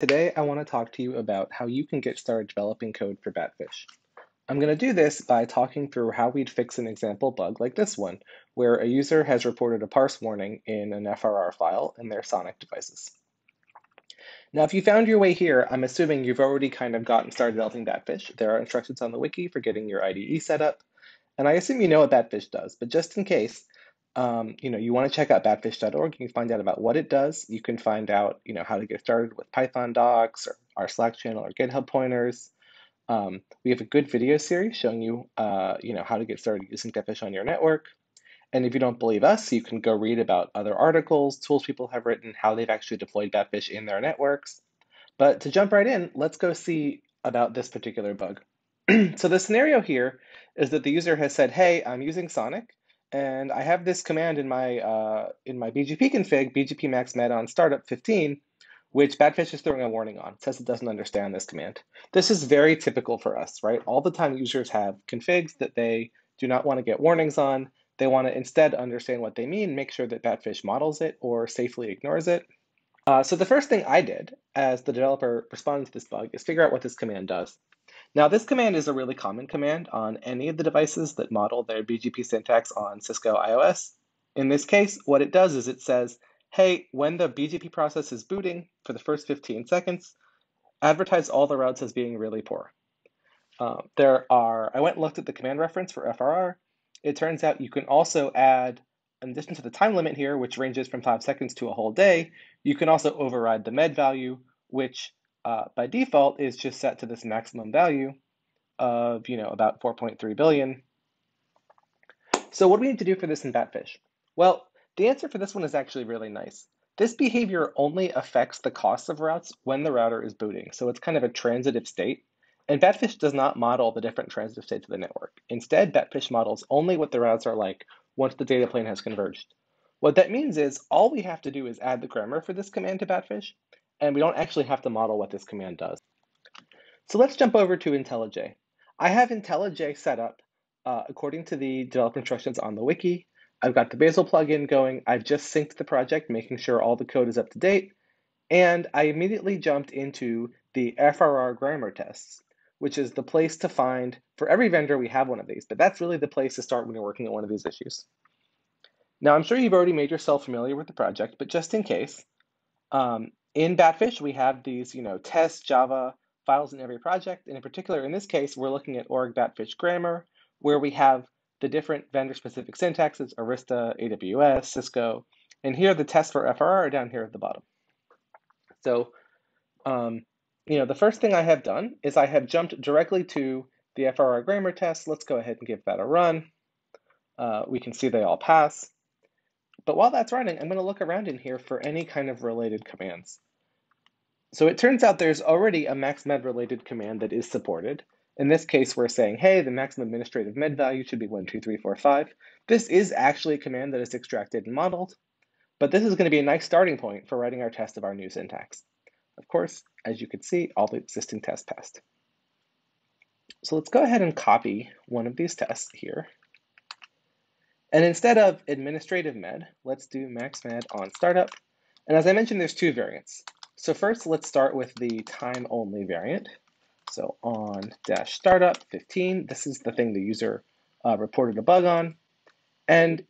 Today, I want to talk to you about how you can get started developing code for Batfish. I'm going to do this by talking through how we'd fix an example bug like this one, where a user has reported a parse warning in an FRR file in their Sonic devices. Now, if you found your way here, I'm assuming you've already kind of gotten started developing Batfish. There are instructions on the wiki for getting your IDE set up, and I assume you know what Batfish does, but just in case, um, you know, you want to check out batfish.org. You can find out about what it does. You can find out, you know, how to get started with Python docs or our Slack channel or GitHub pointers. Um, we have a good video series showing you, uh, you know, how to get started using Batfish on your network. And if you don't believe us, you can go read about other articles, tools people have written, how they've actually deployed Batfish in their networks. But to jump right in, let's go see about this particular bug. so the scenario here is that the user has said, hey, I'm using Sonic and I have this command in my uh, in my BGP config, BGP max med on startup 15, which Batfish is throwing a warning on. It says it doesn't understand this command. This is very typical for us, right? All the time users have configs that they do not want to get warnings on. They want to instead understand what they mean, make sure that Batfish models it or safely ignores it. Uh, so the first thing I did as the developer responding to this bug is figure out what this command does. Now, this command is a really common command on any of the devices that model their BGP syntax on Cisco IOS. In this case, what it does is it says, hey, when the BGP process is booting for the first 15 seconds, advertise all the routes as being really poor. Uh, there are, I went and looked at the command reference for FRR. It turns out you can also add, in addition to the time limit here, which ranges from five seconds to a whole day, you can also override the med value, which uh, by default is just set to this maximum value of, you know, about 4.3 billion. So what do we need to do for this in Batfish? Well, the answer for this one is actually really nice. This behavior only affects the cost of routes when the router is booting, so it's kind of a transitive state. And Batfish does not model the different transitive states of the network. Instead, Batfish models only what the routes are like once the data plane has converged. What that means is all we have to do is add the grammar for this command to Batfish, and we don't actually have to model what this command does. So let's jump over to IntelliJ. I have IntelliJ set up uh, according to the developer instructions on the wiki. I've got the Bazel plugin going. I've just synced the project, making sure all the code is up to date. And I immediately jumped into the FRR grammar tests, which is the place to find, for every vendor, we have one of these, but that's really the place to start when you're working on one of these issues. Now, I'm sure you've already made yourself familiar with the project, but just in case, um, in Batfish, we have these, you know, test Java files in every project. And in particular, in this case, we're looking at org Batfish grammar, where we have the different vendor-specific syntaxes, Arista, AWS, Cisco, and here the tests for FRR are down here at the bottom. So, um, you know, the first thing I have done is I have jumped directly to the FRR grammar test. Let's go ahead and give that a run. Uh, we can see they all pass. But while that's running, I'm going to look around in here for any kind of related commands. So it turns out there's already a maxmed related command that is supported. In this case, we're saying, hey, the maximum administrative med value should be 1, 2, 3, 4, 5. This is actually a command that is extracted and modeled, but this is going to be a nice starting point for writing our test of our new syntax. Of course, as you can see, all the existing tests passed. So let's go ahead and copy one of these tests here. And instead of administrative med, let's do maxmed on startup. And as I mentioned, there's two variants. So first, let's start with the time only variant. So on dash startup 15, this is the thing the user uh, reported a bug on. And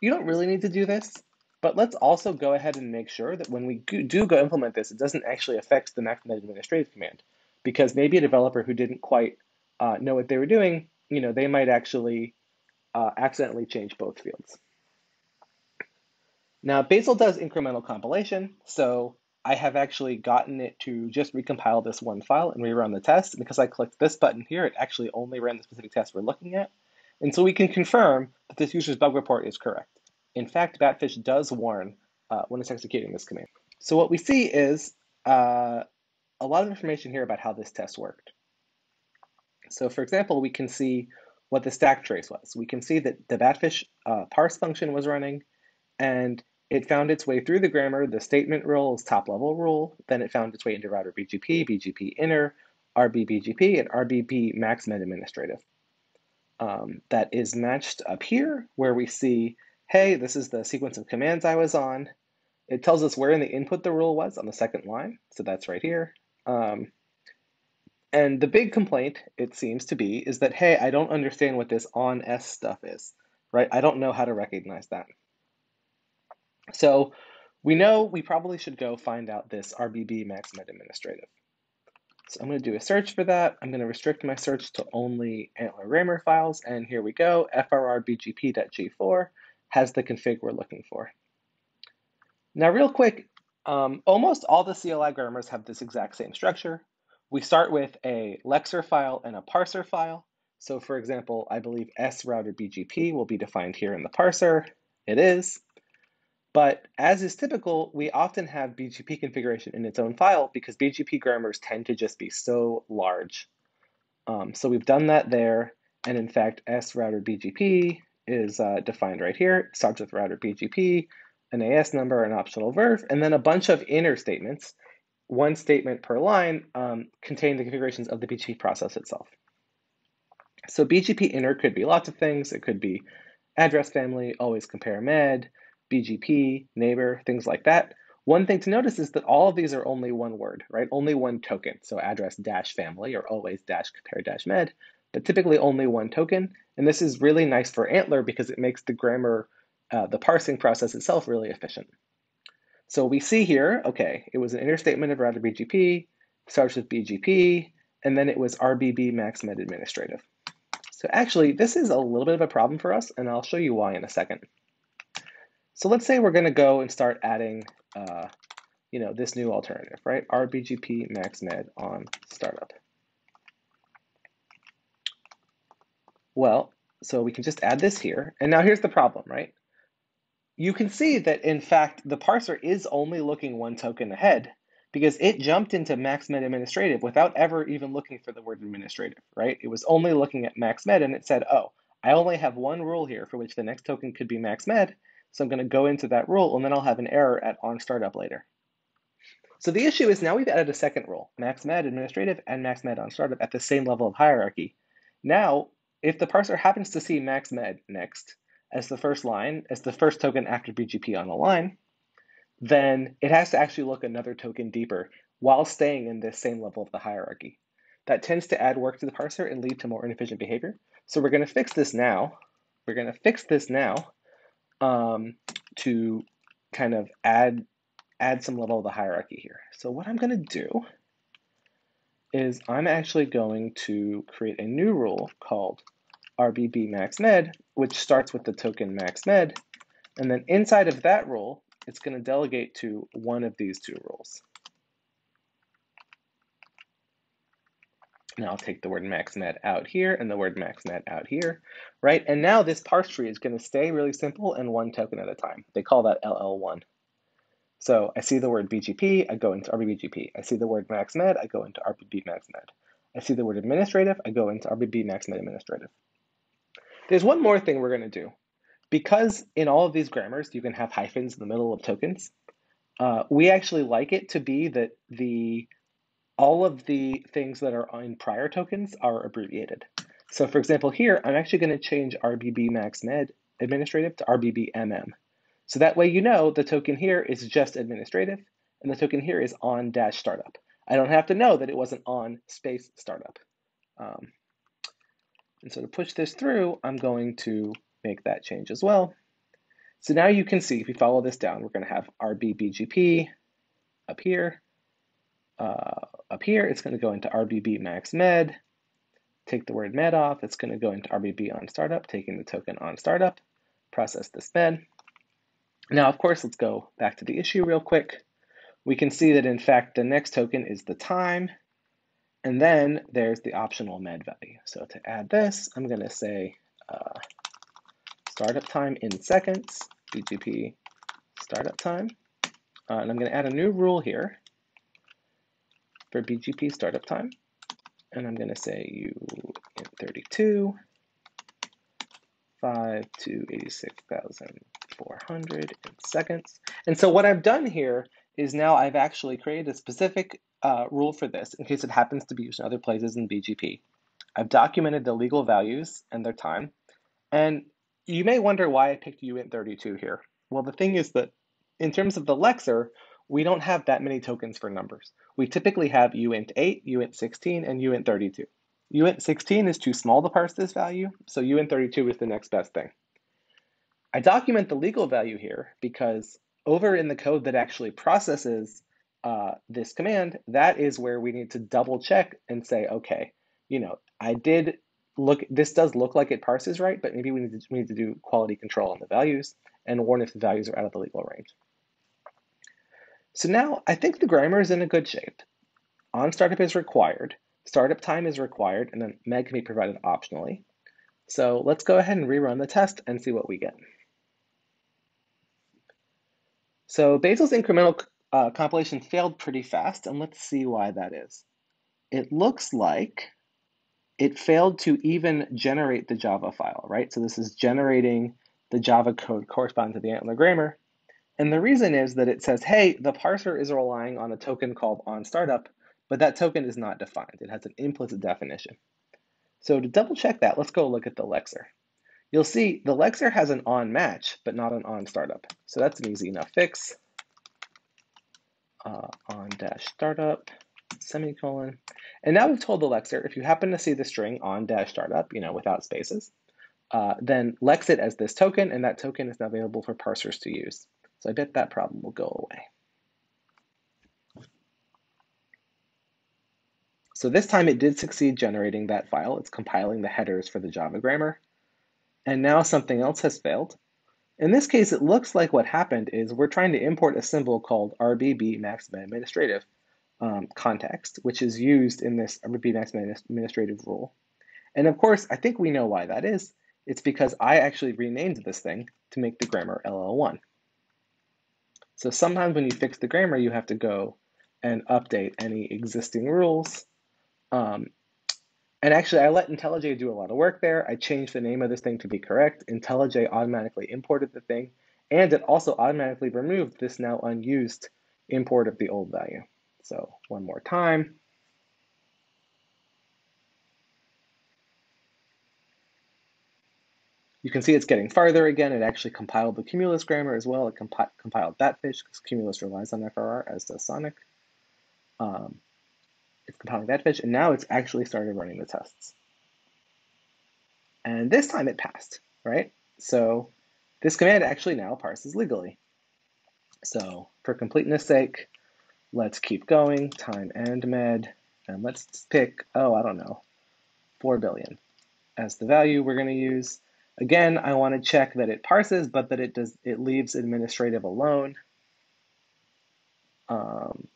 you don't really need to do this, but let's also go ahead and make sure that when we do go implement this, it doesn't actually affect the maxmed administrative command. Because maybe a developer who didn't quite uh, know what they were doing, you know, they might actually uh, accidentally change both fields. Now, Bazel does incremental compilation, so I have actually gotten it to just recompile this one file and rerun the test. And because I clicked this button here, it actually only ran the specific test we're looking at. And so we can confirm that this user's bug report is correct. In fact, Batfish does warn uh, when it's executing this command. So what we see is uh, a lot of information here about how this test worked. So for example, we can see what the stack trace was. We can see that the batfish uh, parse function was running and it found its way through the grammar, the statement rule is top level rule, then it found its way into router BGP, BGP inner, RBBGP, and RBP max med administrative. Um, that is matched up here where we see, hey, this is the sequence of commands I was on. It tells us where in the input the rule was on the second line. So that's right here. Um, and the big complaint, it seems to be, is that, hey, I don't understand what this on S stuff is, right? I don't know how to recognize that. So we know we probably should go find out this RBB maxmed administrative. So I'm going to do a search for that. I'm going to restrict my search to only ANTLR grammar files. And here we go, frrbgp.g4 has the config we're looking for. Now, real quick, um, almost all the CLI grammars have this exact same structure. We start with a lexer file and a parser file. So for example, I believe S router BGP will be defined here in the parser. It is. But as is typical, we often have BGP configuration in its own file because BGP grammars tend to just be so large. Um, so we've done that there. And in fact, S router BGP is uh, defined right here. It starts with router BGP, an AS number, an optional verb, and then a bunch of inner statements one statement per line um, contain the configurations of the BGP process itself. So BGP inner could be lots of things. It could be address family, always compare med, BGP, neighbor, things like that. One thing to notice is that all of these are only one word, right? Only one token. So address dash family or always dash compare dash med, but typically only one token. And this is really nice for ANTLR because it makes the grammar, uh, the parsing process itself really efficient. So we see here, okay, it was an inner statement of router BGP, starts with BGP, and then it was RBB max med administrative. So actually, this is a little bit of a problem for us, and I'll show you why in a second. So let's say we're going to go and start adding, uh, you know, this new alternative, right? RBGP MaxMed on startup. Well, so we can just add this here. And now here's the problem, right? you can see that in fact the parser is only looking one token ahead because it jumped into maxmed administrative without ever even looking for the word administrative, right? It was only looking at maxmed and it said, oh, I only have one rule here for which the next token could be maxmed, so I'm going to go into that rule and then I'll have an error at on startup later. So the issue is now we've added a second rule, maxmed administrative and maxmed on startup at the same level of hierarchy. Now, if the parser happens to see maxmed next, as the first line, as the first token after BGP on a line, then it has to actually look another token deeper while staying in this same level of the hierarchy. That tends to add work to the parser and lead to more inefficient behavior. So we're going to fix this now. We're going to fix this now um, to kind of add add some level of the hierarchy here. So what I'm going to do is I'm actually going to create a new rule called RBB max med, which starts with the token max med. And then inside of that rule, it's going to delegate to one of these two rules. Now I'll take the word maxmed out here and the word maxmed out here, right? And now this parse tree is going to stay really simple and one token at a time. They call that LL1. So I see the word BGP, I go into RBBGP. I see the word maxmed, I go into RBB maxmed. I see the word administrative, I go into RBB administrative. There's one more thing we're going to do. Because in all of these grammars, you can have hyphens in the middle of tokens, uh, we actually like it to be that the all of the things that are in prior tokens are abbreviated. So for example, here, I'm actually going to change RBB max med administrative to RBB MM. So that way you know the token here is just administrative, and the token here is on dash startup. I don't have to know that it wasn't on space startup. Um, and so to push this through, I'm going to make that change as well. So now you can see, if we follow this down, we're going to have RBBGP up here. Uh, up here, it's going to go into RBB max med. Take the word med off. It's going to go into RBB on startup, taking the token on startup. Process this med. Now, of course, let's go back to the issue real quick. We can see that, in fact, the next token is the time. And then there's the optional med value. So to add this, I'm going to say uh, startup time in seconds, BGP startup time. Uh, and I'm going to add a new rule here for BGP startup time. And I'm going to say you in 32, 5 to 86,400 in seconds. And so what I've done here is now I've actually created a specific uh, rule for this in case it happens to be used in other places in BGP. I've documented the legal values and their time. And you may wonder why I picked uint32 here. Well, the thing is that In terms of the lexer, we don't have that many tokens for numbers. We typically have uint8, uint16, and uint32. uint16 is too small to parse this value, so uint32 is the next best thing. I document the legal value here because over in the code that actually processes uh, this command, that is where we need to double check and say, okay, you know, I did look, this does look like it parses right, but maybe we need to, we need to do quality control on the values and warn if the values are out of the legal range. So now I think the grammar is in a good shape. On startup is required, startup time is required, and then med can be provided optionally. So let's go ahead and rerun the test and see what we get. So Bazel's incremental uh, compilation failed pretty fast, and let's see why that is. It looks like it failed to even generate the Java file, right? So this is generating the Java code corresponding to the ANTLR grammar. And the reason is that it says, hey, the parser is relying on a token called onStartup, but that token is not defined. It has an implicit definition. So to double check that, let's go look at the lexer. You'll see the Lexer has an on match, but not an on startup. So that's an easy enough fix. Uh, on dash startup, semicolon. And now we've told the Lexer, if you happen to see the string on dash startup, you know, without spaces, uh, then lex it as this token, and that token is now available for parsers to use. So I bet that problem will go away. So this time it did succeed generating that file. It's compiling the headers for the Java grammar and now something else has failed. In this case, it looks like what happened is we're trying to import a symbol called RBB maxmed administrative um, context, which is used in this RBB maxmed administrative rule. And of course, I think we know why that is. It's because I actually renamed this thing to make the grammar LL1. So sometimes when you fix the grammar, you have to go and update any existing rules um, and actually, I let IntelliJ do a lot of work there. I changed the name of this thing to be correct. IntelliJ automatically imported the thing, and it also automatically removed this now unused import of the old value. So one more time. You can see it's getting farther again. It actually compiled the Cumulus grammar as well. It compi compiled fish because Cumulus relies on FRR, as does Sonic. Um, it's compiling that fish, and now it's actually started running the tests. And this time it passed, right? So this command actually now parses legally. So for completeness sake, let's keep going, time and med, and let's pick, oh, I don't know, 4 billion as the value we're going to use. Again, I want to check that it parses, but that it does it leaves administrative alone. Um,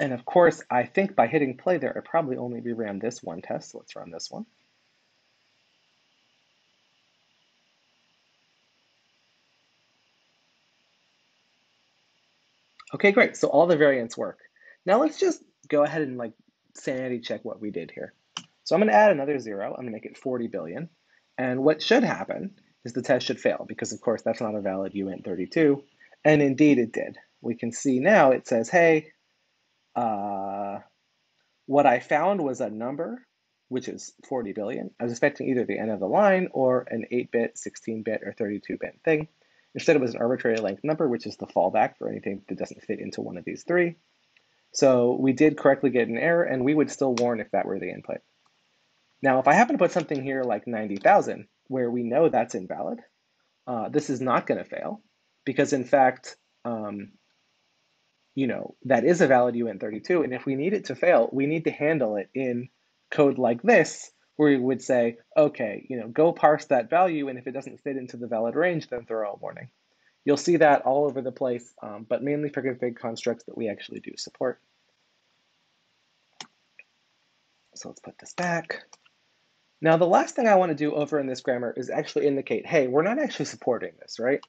and of course, I think by hitting play there, I probably only reran this one test. So let's run this one. Okay, great. So all the variants work. Now let's just go ahead and like sanity check what we did here. So I'm going to add another zero. I'm going to make it 40 billion. And what should happen is the test should fail because, of course, that's not a valid uint32. And indeed it did. We can see now it says, hey, uh, what I found was a number, which is 40 billion. I was expecting either the end of the line or an 8-bit, 16-bit, or 32-bit thing. Instead, it was an arbitrary length number, which is the fallback for anything that doesn't fit into one of these three. So we did correctly get an error, and we would still warn if that were the input. Now, if I happen to put something here like 90,000, where we know that's invalid, uh, this is not going to fail, because in fact, um, you know, that is a valid uint32. And if we need it to fail, we need to handle it in code like this, where we would say, okay, you know, go parse that value, and if it doesn't fit into the valid range, then throw a warning. You'll see that all over the place, um, but mainly for config constructs that we actually do support. So let's put this back. Now, the last thing I want to do over in this grammar is actually indicate, hey, we're not actually supporting this, right?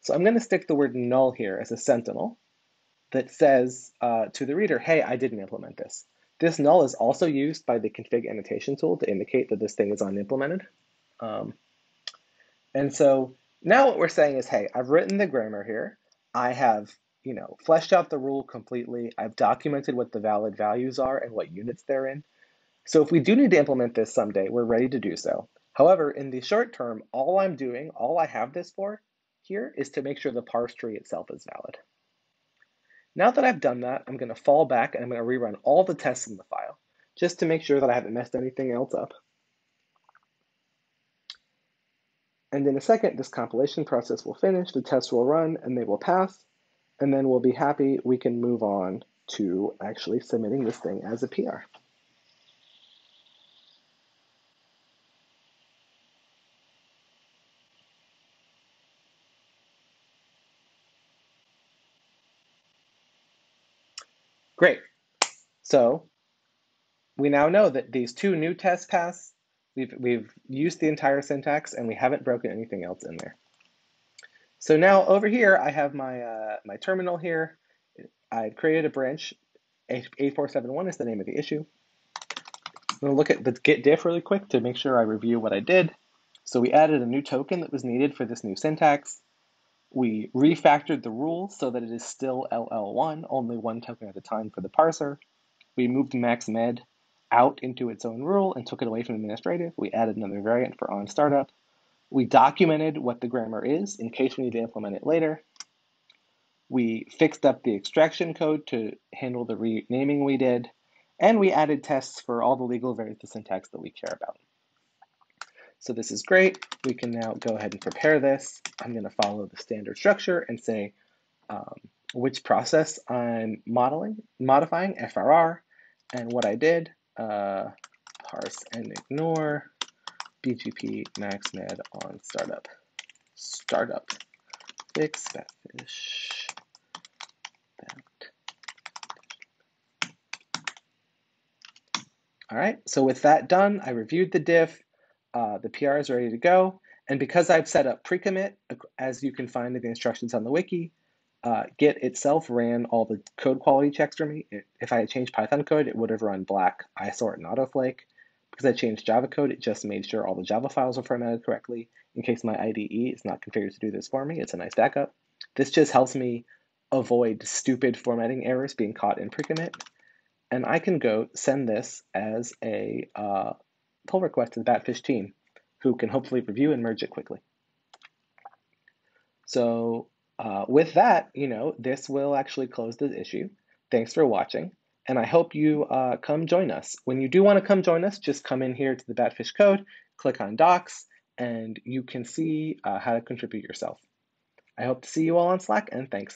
So I'm going to stick the word null here as a sentinel that says uh, to the reader, hey, I didn't implement this. This null is also used by the config annotation tool to indicate that this thing is unimplemented. Um, and so now what we're saying is, hey, I've written the grammar here. I have, you know, fleshed out the rule completely. I've documented what the valid values are and what units they're in. So if we do need to implement this someday, we're ready to do so. However, in the short term, all I'm doing, all I have this for, here is to make sure the parse tree itself is valid. Now that I've done that, I'm going to fall back and I'm going to rerun all the tests in the file just to make sure that I haven't messed anything else up. And in a second, this compilation process will finish, the tests will run, and they will pass, and then we'll be happy we can move on to actually submitting this thing as a PR. Great. So we now know that these two new tests pass. We've, we've used the entire syntax and we haven't broken anything else in there. So now over here, I have my, uh, my terminal here. I've created a branch. 8471 is the name of the issue. I'm going to look at the git diff really quick to make sure I review what I did. So we added a new token that was needed for this new syntax. We refactored the rule so that it is still LL1, only one token at a time for the parser. We moved maxmed out into its own rule and took it away from administrative. We added another variant for on startup. We documented what the grammar is in case we need to implement it later. We fixed up the extraction code to handle the renaming we did. And we added tests for all the legal variants of syntax that we care about. So this is great. We can now go ahead and prepare this. I'm going to follow the standard structure and say um, which process I'm modeling, modifying, FRR, and what I did, uh, parse and ignore BGP maxmed on startup. Startup fix batfish. All right, so with that done, I reviewed the diff. Uh, the PR is ready to go. And because I've set up pre-commit, as you can find in the instructions on the wiki, uh, Git itself ran all the code quality checks for me. It, if I had changed Python code, it would have run black, isort, and autoflake. Because I changed Java code, it just made sure all the Java files were formatted correctly in case my IDE is not configured to do this for me. It's a nice backup. This just helps me avoid stupid formatting errors being caught in pre-commit. And I can go send this as a uh, pull request to the Batfish team, who can hopefully review and merge it quickly. So uh, with that, you know, this will actually close the issue. Thanks for watching, and I hope you uh, come join us. When you do want to come join us, just come in here to the Batfish code, click on Docs, and you can see uh, how to contribute yourself. I hope to see you all on Slack, and thanks.